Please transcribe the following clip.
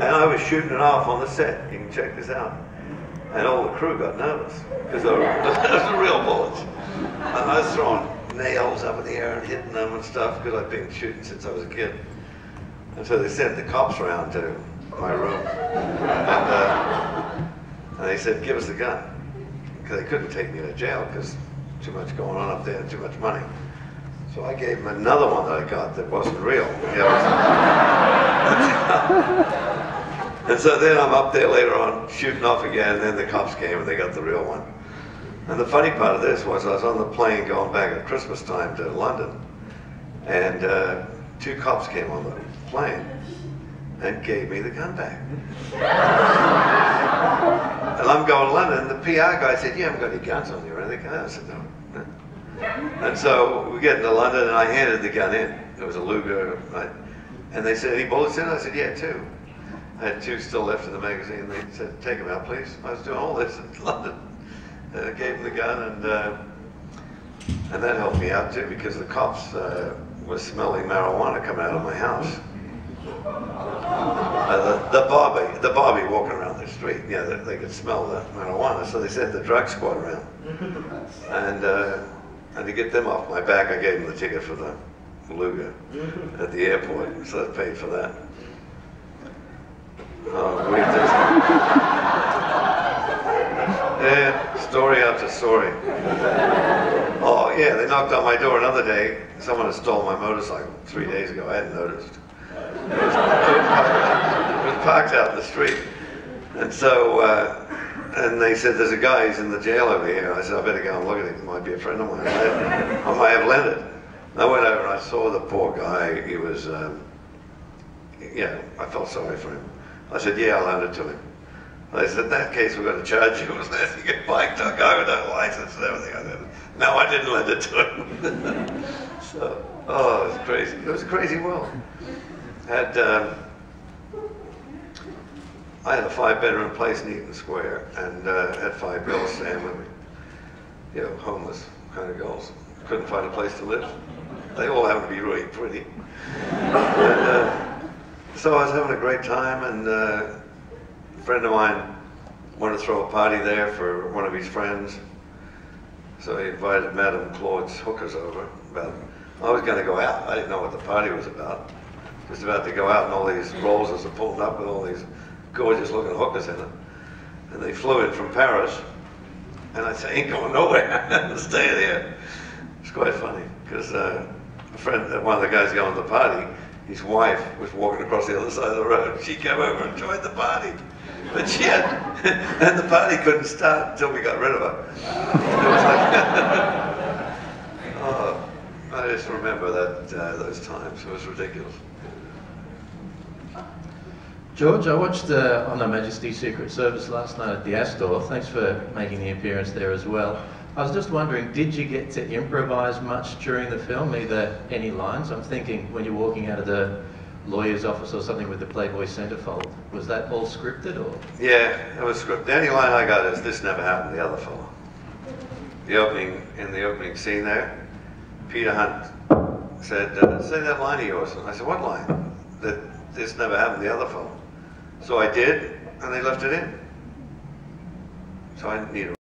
And I was shooting it off on the set. You can check this out. And all the crew got nervous because those were real bullets. And I was throwing nails up in the air and hitting them and stuff because I've been shooting since I was a kid. And so they sent the cops around to my room. And, uh, and they said, give us the gun. Because they couldn't take me to jail because too much going on up there and too much money. So I gave him another one that I got that wasn't real. and so then I'm up there later on shooting off again, and then the cops came and they got the real one. And the funny part of this was I was on the plane going back at Christmas time to London, and uh, two cops came on the plane and gave me the gun back. and I'm going to London, and the PR guy said, you haven't got any guns on you or anything? I said, no. And so we get into London, and I handed the gun in. It was a Luger. Right? And they said, any bullets in? I said, yeah, two. I had two still left in the magazine. They said, take them out, please. I was doing all this in London. And I gave them the gun, and uh, and that helped me out too, because the cops uh, were smelling marijuana coming out of my house. Uh, the, the Bobby, the Bobby walking around the street, yeah, they, they could smell the marijuana, so they sent the drug squad around. And uh, and to get them off my back, I gave them the ticket for the Luger at the airport, so I paid for that. Oh, just, yeah, story after story. Oh, yeah, they knocked on my door another day. Someone had stolen my motorcycle three days ago. I hadn't noticed. It was, it was parked out in the street. And so, uh, and they said, there's a guy who's in the jail over here. I said, I better go and look at him. He might be a friend of mine. I, might have lent it. And I went over and I saw the poor guy. He was, um, yeah, I felt sorry for him. I said, yeah, I'll lend it to him. They said, in that case, we're going to charge you. That you get biked a guy with no license and everything. I said, no, I didn't lend it to him. so, oh, it was crazy. It was a crazy world. Had, um, I had a five-bedroom place in Eaton Square, and uh, had five girls staying with me. You know, homeless kind of girls. Couldn't find a place to live. They all happened to be really pretty. and, uh, so I was having a great time, and uh, a friend of mine wanted to throw a party there for one of his friends. So he invited Madame Claude's hookers over. About, I was going to go out. I didn't know what the party was about. Just about to go out, and all these Rollses are pulled up with all these gorgeous looking hookers in it. And they flew in from Paris. And I said, ain't going nowhere. Stay there. It's quite funny because uh, a friend, uh, one of the guys going to the party, his wife was walking across the other side of the road. She came over and joined the party. But she had, and the party couldn't start until we got rid of her. Oh, I just remember that uh, those times. It was ridiculous. George, I watched uh, On Her Majesty's Secret Service last night at the Astor. Thanks for making the appearance there as well. I was just wondering, did you get to improvise much during the film, either any lines? I'm thinking when you're walking out of the lawyer's office or something with the Playboy centerfold, was that all scripted or? Yeah, it was scripted. The only line I got is, this never happened the other fellow. The opening, in the opening scene there, Peter Hunt said, uh, say that line of yours. And I said, what line? That this never happened the other fellow. So I did, and they left it in. So I didn't need a